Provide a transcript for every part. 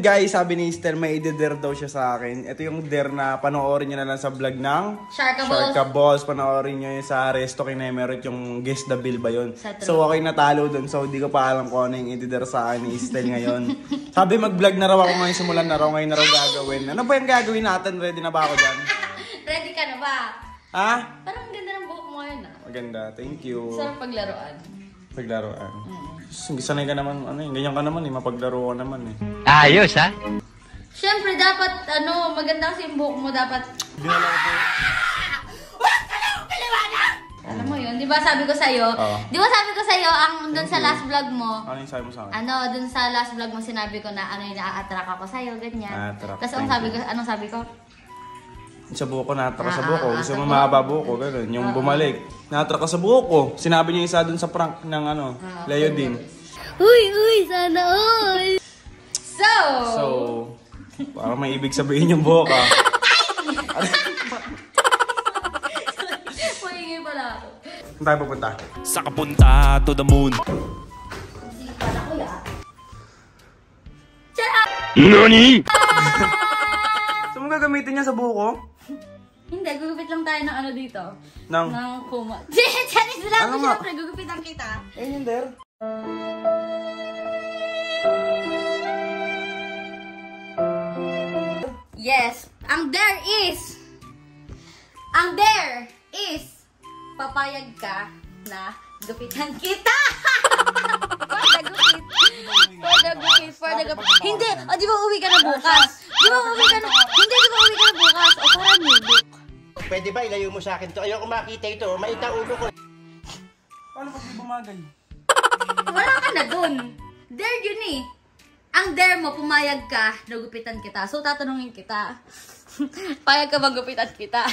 yun guys, sabi ni Esther, may ide-dare daw siya sa akin. Ito yung dare na panoorin niyo na lang sa vlog ng Sharka Balls. Sharka Balls. Panoorin niyo yun sa Resto Kinemerot yung guess the bill ba yun. So okay natalo dun. So di ko pa alam kung ano yung ide-dare sa akin ni Esther ngayon. sabi mag-vlog na raw ako ngayon, simulan na raw ngayon na raw gagawin. Ano ba yung gagawin natin? Ready na ba ako dyan? Ready ka na ba? Ha? Parang ang ganda ng buhok mo ngayon ah. Maganda, thank you. Sarap paglaruan. Paglaruan. Sige, sanay ka naman, ano eh, ganyan ka naman eh, mapaglaro ka naman eh. Ayos, ha? Siyempre, dapat, ano, maganda kasi yung buhok mo, dapat... Dinala ko po. Alam mo yun, di ba sabi ko sa'yo? Oo. Di ba sabi ko sa'yo, ang dun sa last vlog mo, Ano yung sabi mo sa akin? ano, dun sa last vlog mo sinabi ko na ano yung na-attract ako sa'yo, ganyan. Attract, Tapos ang thank sabi ko, anong sabi ko? Sa buko, nataka sa Ah, buko. ah, ah, Gusto sa mo buko. mahaba buko, ganun. Yung bumalik. Nataka sa buko. Sinabi niya isa dun sa prank ng ano, Ah, Leo din. Uy, uy, sana all! So, So, parang may ibig sabihin yung buhok ah. Pahingi pala ako. Saan tayo pupunta? Sa kapunta to the moon. Sige pala, kuya. Shut up! NANI? Saan mo gagamitin niya sa buko? Hindi, gugupit lang tayo ng ano dito. Nang... Ng kuma. Charis lang Ano nga? syempre, gugupitan kita. Eh, there. Yes, ang there is, ang there is, papayag ka na gupitan kita. for the gupit. For the gupit, for the gupit. Hindi, o di ba uwi ka na bukas? Di ba uwi ka na, hindi, di ba uwi ka na bukas? O para nudok. Pwede ba ilayo mo sa akin to? Ayoko makita ito. Maita ulo ko. Paano pag di bumagay? Wala ka na dun. Dare yun eh. Ang dare mo, pumayag ka, nagupitan kita. So, tatanungin kita. Payag ka bang gupitan kita?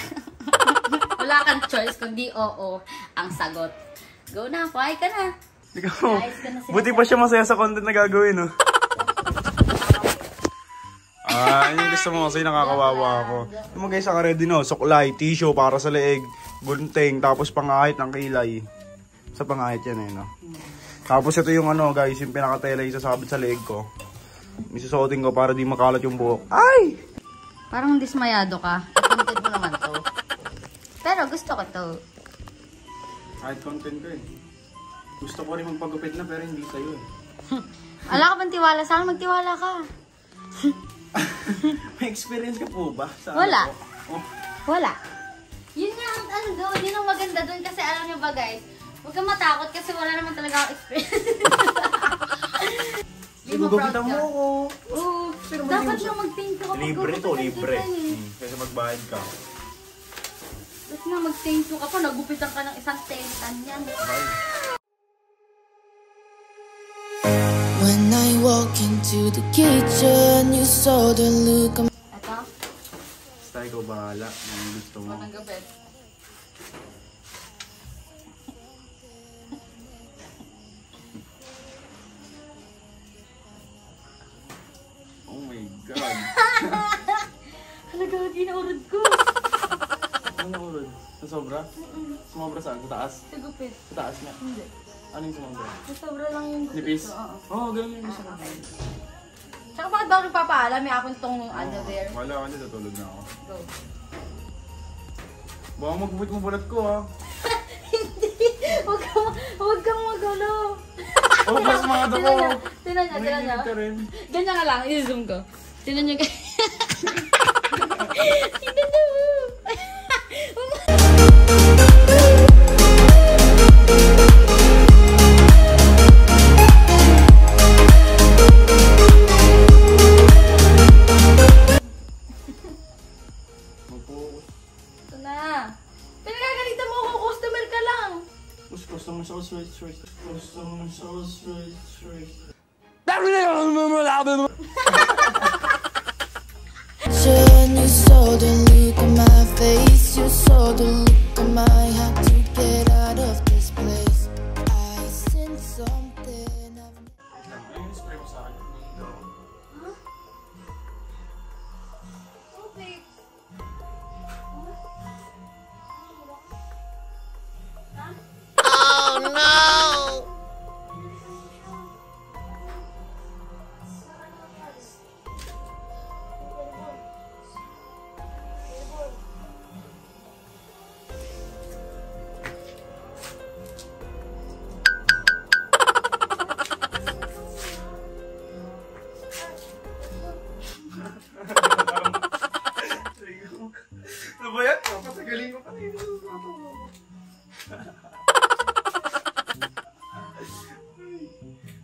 Wala kang choice, kundi oo ang sagot. Go na, payag ka na. Ikaw, Guys, ka na sila. buti pa siya masaya sa content na gagawin, no? Ah, yun yung gusto mo kasi nakakawawa ako. Yung mga guys, ready no, suklay, tissue para sa leeg, gunting, tapos pangahit ng kilay. Sa pangahit yan eh, no? Tapos ito yung ano, guys, yung pinakatela yung sasabit sa leeg ko. Isusuotin ko para di makalat yung buhok. Ay! Parang dismayado ka. Content mo naman to. Pero gusto ko to. Kahit content ko eh. Gusto ko rin magpagupit na pero hindi sa'yo eh. Wala ka bang tiwala? Sana magtiwala ka. May experience ka po ba? Sa Wala. ano? Oh, Wala. Yun nga ang ano doon, yun ang maganda doon kasi alam nyo ba guys, huwag kang matakot kasi wala naman talaga akong experience. Hindi mo ako. Oo, dapat nga mag-thank you kapag Libre to, libre. eh. Hmm, Kaysa magbayad ka. Dapat nga mag-thank you ka pa, nagupitan ka ng isang tentan yan. When walk into the kitchen, you saw the look on Ito, Basta ikaw bahala. Ang gusto mo. ng gabi. Oh my God. Halaga, ginaurod ko. ano urod? Sa sobra? Sumobra saan? Sa taas? Sa gupit. Sa taas nga. Hindi. Ano yung? Sa sobra lang yung Nipis? Oo. Oh, ganun yung gusto ko. Tsaka bakit ba ako nagpapaalam? May akong tong ano there. Wala ka na, tutulog na ako. Go. Baka magpupit mo bulat ko ha. Hindi! Huwag kang, huwag kang magulo. Oh, plus mga Tinan niya, tinan niya, niya. Ganyan ka lang, i-zoom ko. Tinan niyo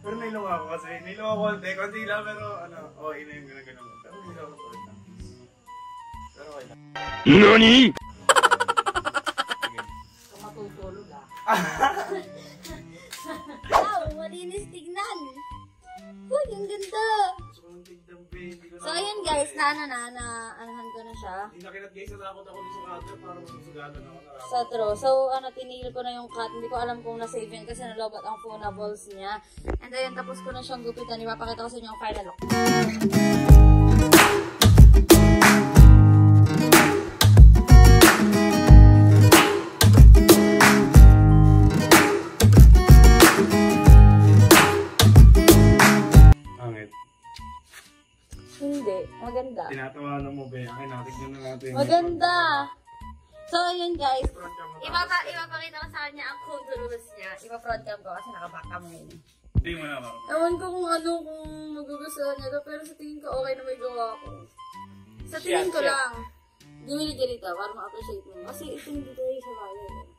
pero nailaw ako kasi, nailaw ako konti, konti lang, pero ano, okay na yung ganun ganun. Pero nailaw ako ulit lang. Pero okay lang. NANI?! Kung ah. wow, malinis tignan! Uy, ang ganda! So, ayun guys, eh. na ano na, na, ano na siya. Hindi nakinat guys, natakot ako sa cutter para masusugatan ako. Sa true. So, ano, tinigil ko na yung cut. Hindi ko alam kung na-save yun kasi nalobat ang phonables niya. And ayun, tapos ko na siyang gupitan. Ipapakita ko sa inyo ang final look. Mo, natignan na natin. Maganda. So, ayun guys. Mo Ipapa, ipapakita ko sa kanya ang code rules niya. Ipa-front cam ko kasi naka-back cam ngayon. Hindi mo na ako. Ewan ko kung ano, kung magugustuhan niya to, pero sa tingin ko okay na may gawa ko. Sa tingin ko lang. Dumili ka rito para ma-appreciate mo. Kasi ito hindi tayo sa bayan.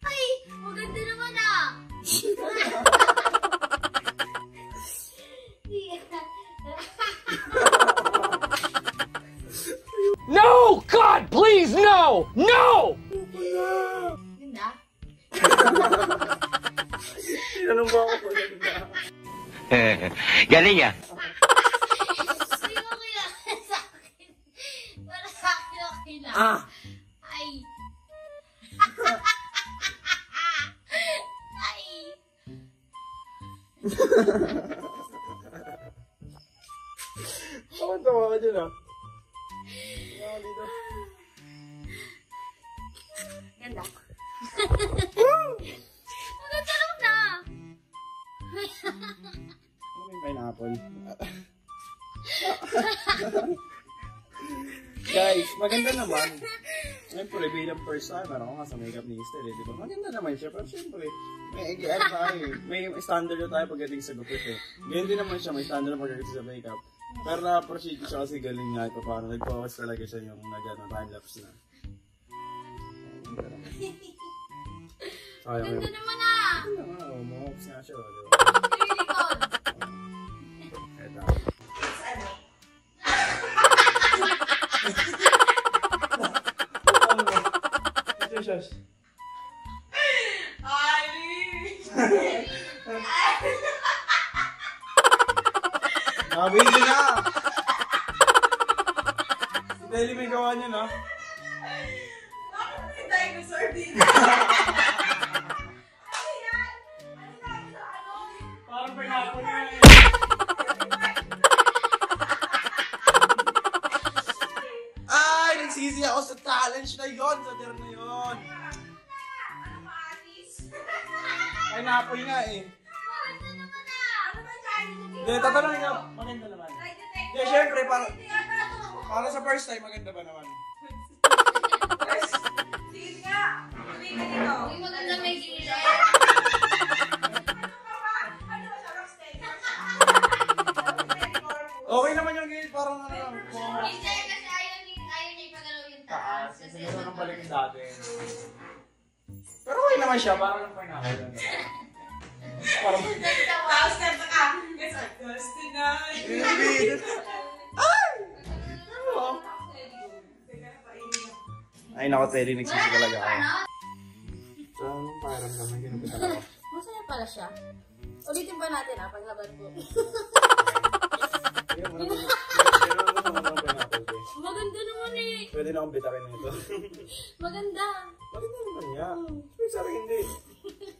Ay! Maganda naman ah! No! God, please, no! No! Tinanong ba ako ganda? Galing ah. Ay, Ganda. Maganda naman na! Ano yung pineapple? Guys, maganda naman. Siyempre, bilang first timer, ako nga sa makeup ni Esther, eh, di ba? Maganda naman siya, pero siyempre, may, ano tayo, eh, may standard na tayo pagdating sa gupit eh. Ganyan din naman siya, may standard na pagdating sa makeup. Pero na-appreciate ko siya kasi galing nga ito, paano nag-focus talaga siya yung nag-ano, time-lapse na. Sayang Ganda naman ah! Ano nga, oh, mo-ops nga siya, oh, di ba? Really good. Eto. Ano? Shush. Nabili na! Si Deli may gawa niya na. Parang pineapple na. Ay! Nagsisi ako sa challenge na yon Sa der na yon. Pineapple nga eh. Hindi, tatanungin nga. Maganda naman. Hindi, syempre, para, para sa first time, maganda ba naman? Naman siya, parang lang pineapple. lang. Parang... Tapos ka, it's a ghost tonight. Ay! Ano? Ay, nako, Teddy, nagsisi talaga ako. Anong parang naman, ginupit ako. Masaya pala siya. Ulitin ba natin ah, paglaban ko. Eh. Maganda naman eh. Pwede na akong bitakin na ito. Maganda. Maganda niya. Pero sa akin hindi.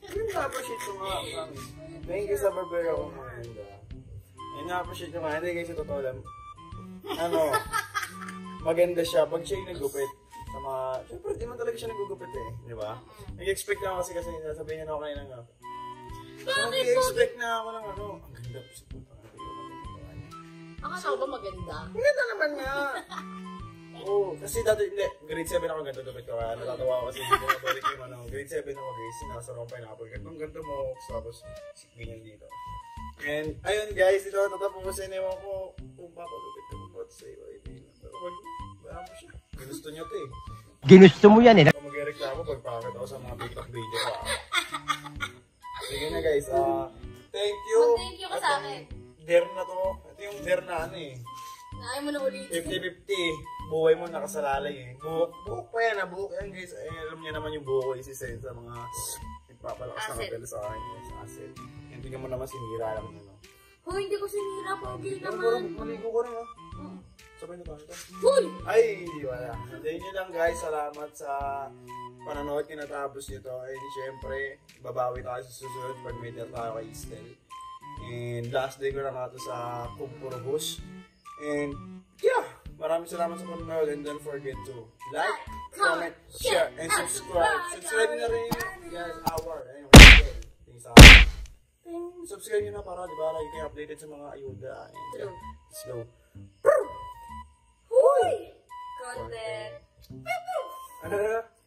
Yung na-appreciate ko nga, promise. Thank you sa barbero ko mga ganda. Yung na-appreciate ko nga, hindi guys, sa totoo lang. Ano, maganda siya pag siya yung nagupit. Sa mga, syempre, di man talaga siya nagugupit eh. Di ba? Nag-expect na ako kasi kasi sasabihin niya na ako kayo ng, Bakit? nag-expect na ako ng ano, ang ganda po sa puto. Akala ko ba maganda? Maganda naman nga. Oo, kasi dati, hindi, grade 7 ako ganito dupit ko. Kaya natatawa ako kasi hindi ko nabalik yung ano. Grade 7 ako guys, sinasa akong pineapple. Ganitong ganito mo, tapos ganyan dito. And, ayun guys, ito tatapusin ewan ko kung papagupit ko about sa iyo. Pero wag, wala mo siya. Gusto niyo to eh. Ginusto mo yan eh. Ako magreklamo pag pakit ako sa mga TikTok video ko. ah. Sige na guys, ah, thank you. Mag-thank you ka sa akin. Dare na to. Ito yung dare na ano eh. Naay mo na ulit. 50-50. Buhay mo nakasalalay eh. Buhok, buhok pa yan ah. Buhok yan guys. Eh, alam niyo naman yung buhok ko isisend sa mga nagpapalakas ng kapel sa akin. Yes, asset. Yung tingnan mo naman sinira lang yun. Oh. Hoy, hindi ko sinira. Pogi Pero naman. parang maligo ko rin ah. Sabay na tayo. Hoy! Ay, wala. Hindi nyo lang guys, salamat sa panonood kinatapos nito. And syempre, babawi tayo sa susunod pag may tayo kay Estel. And last day ko na nga to sa Kumpurubus. And maraming salamat sa panonood and don't forget to like, comment, share, and subscribe. Subscribe na rin guys, our, ayun, Thanks sa subscribe nyo na para, di ba, lagi kayo updated sa mga ayuda. And yeah, let's go. Hoy! Content. Ano na?